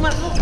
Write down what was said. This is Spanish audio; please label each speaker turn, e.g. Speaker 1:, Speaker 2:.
Speaker 1: mamá